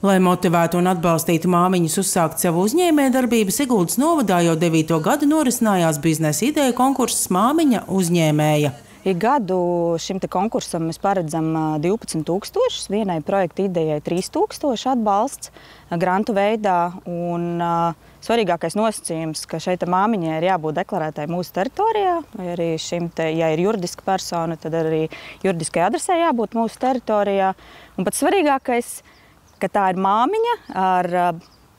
Lai motivētu un atbalstītu māmiņas uzsākt savu uzņēmējdarbību, Siguldas novadā jau 9. gadu norisinājās biznesa ideja konkurss Māmiņa uzņēmēja. Ik gadu šim konkursam mēs paredzam 12,000, vienai projekta idejai 3,000 atbalsts grantu veidā. Un, svarīgākais nosacījums, ka šeit māmiņai ir jābūt deklarētai mūsu teritorijā, vai arī šim, te, ja ir juridiska persona, tad arī juridiskai adresē jābūt mūsu teritorijā. Un pats svarīgākais ir ka tā ir māmiņa ar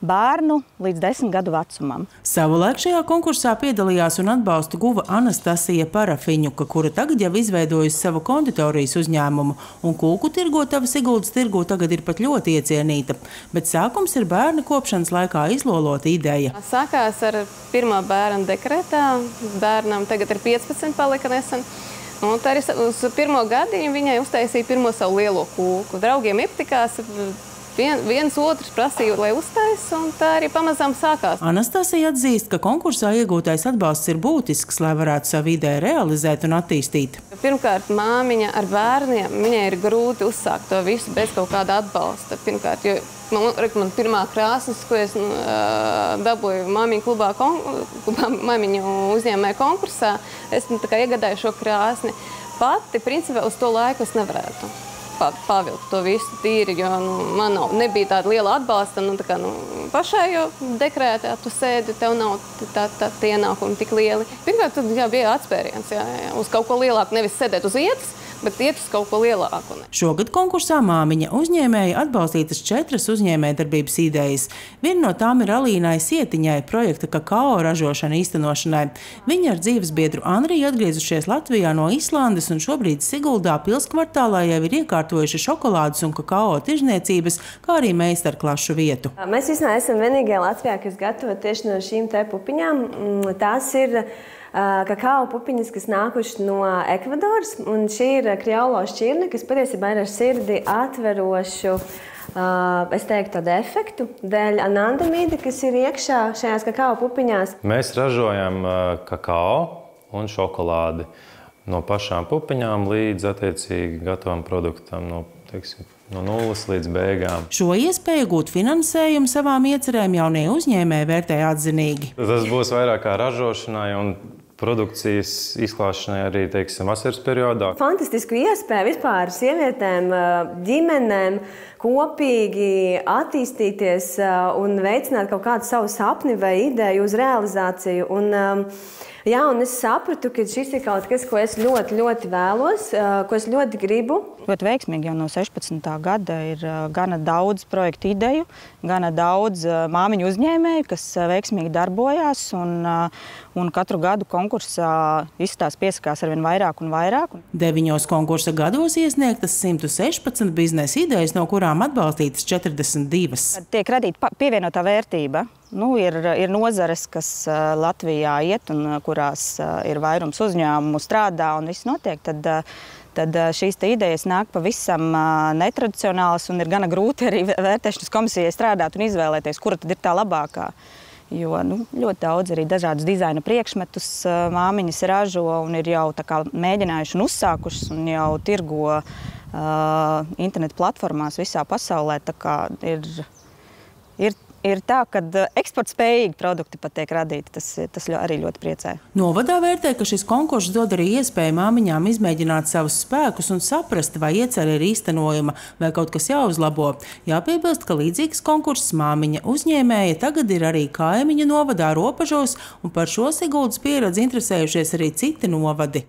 bērnu līdz desmit gadu vecumam. Savulaik šajā konkursā piedalījās un atbalstu guva Anastasija Parafiņuka, kura tagad jau izveidojusi savu konditorijas uzņēmumu, un kūku tirgotava Siguldas tirgu tagad ir pat ļoti iecienīta. Bet sākums ir bērnu kopšanas laikā izlolota ideja. Sākās ar pirmā bērna dekretā. Bērnam tagad ir 15, palika nesen. Un tā arī uz pirmo gadījumu viņai uztaisīja pirmo savu lielo kūku. Draugiem iepatikās, Vien, viens otrs prasīja, lai uztaisa, un tā arī pamazām sākās. Anastasija atzīst, ka konkursā iegūtais atbalsts ir būtisks, lai varētu savu ideju realizēt un attīstīt. Pirmkārt, māmiņa ar bērniem, viņai ir grūti uzsākt to visu bez kaut kāda atbalsta. Pirmkārt, jo man, man pirmā krāsas, ko es nu, dabūju māmiņu klubā, klubā māmiņu uzņēmēju konkursā, es nu, iegādāju šo krāsni. Pati, principā, uz to laiku es nevarētu pavilkt to visu tīri, jo nu, man nav, nebija tāda liela atbalsta. Nu, tā kā, nu, pašai jau dekrētā tu sēdi, tev nav tā, tā, tie ienākumi tik lieli. Pirmkārt, tad jā, bija atspēriens jā, jā, uz kaut ko lielāku, nevis sēdēt uz vietas, bet iet uz kaut ko lielāku. Šogad konkursā māmiņa uzņēmēja atbalstītas četras uzņēmējdarbības idejas. Viena no tām ir Alīnai Sietiņai projekta kakao ražošana īstenošanai. Viņa ar dzīves biedru Anriju atgriezušies Latvijā no Islandes un šobrīd Siguldā pilskvartālā jau ir iekārtojuši šokolādes un kakao tirzniecības, kā arī meistarklašu vietu. Mēs vismaz esam vienīgie Latvijā, kas gatavo tieši no šīm te pupiņām. Mm, tās ir kakao pupiņas, kas nākušas no Ekvadoras. Šī ir kriaulo šķirne, kas patiesībā ir ar sirdi atverošu. Uh, es teiktu, tādu efektu dēļ anandamīda, kas ir iekšā šajās kakao pupiņās. Mēs ražojam kakao un šokolādi no pašām pupiņām līdz attiecīgi gatavam produktam. No, teiksim, no nulles līdz beigām. Šo iespēju gūt finansējumu savām iecerēm jaunie uzņēmēji vērtē atzinīgi. Tas būs vairāk kā ražošanai un produkcijas izklāšanai arī teiksim, vasaras periodā. Fantastisku iespēju vispār sievietēm, ģimenēm kopīgi attīstīties un veicināt kaut kādu savu sapni vai ideju uz realizāciju. Un, Jā, un es sapratu, ka šis ir kaut kas, ko es ļoti, ļoti vēlos, ko es ļoti gribu. Ļoti veiksmīgi jau no 16. gada ir gana daudz projektu ideju, gana daudz māmiņu uzņēmēju, kas veiksmīgi darbojās. Un, un katru gadu konkursā izstāsta piesakās ar vien vairāk un vairāk. Deviņos konkursa gados iesniegtas 116 biznesa idejas, no kurām atbalstītas 42. Tiek radīta pievienotā vērtība Nu, ir, ir nozares, kas Latvijā iet un kurās ir vairums uzņēmumu strādā un viss notiek. Tad, tad šīs idejas nāk pavisam netradicionālas un ir gana grūti arī vērtēšanas komisijai strādāt un izvēlēties, kura tad ir tā labākā. Jo nu, ļoti daudz arī dažādus dizaina priekšmetus māmiņas ražo un ir jau kā, mēģinājuši un uzsākušas un jau tirgo uh, internetu platformās visā pasaulē. Ir, ir ir tā, ka eh, eksporta spējīgi produkti pat tiek radīti. Tas, tas arī ļoti priecē. Novadā vērtē, ka šis konkurss dod arī iespēju māmiņām izmēģināt savus spēkus un saprast, vai iecerē ir īstenojama vai kaut kas jāuzlabo. Jāpiebilst, ka līdzīgs konkurss māmiņa uzņēmēja tagad ir arī kaimiņa novadā robežos, un par šo Siguldas pieredzi interesējušies arī citi novadi.